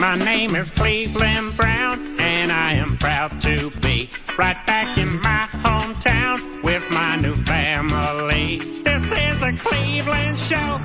My name is Cleveland Brown, and I am proud to be right back in my hometown with my new family. This is the Cleveland Show.